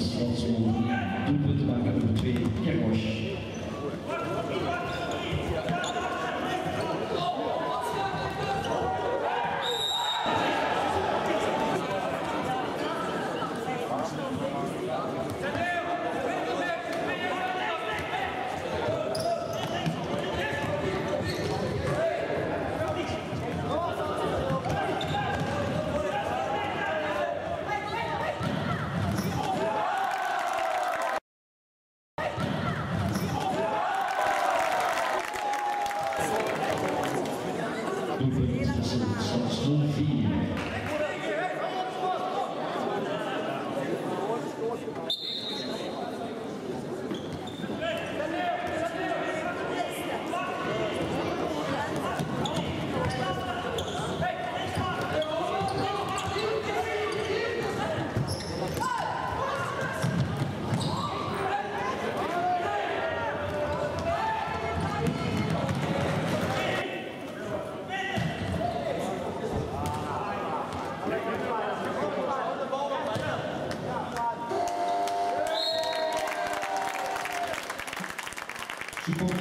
選手に。0-4. Supporters People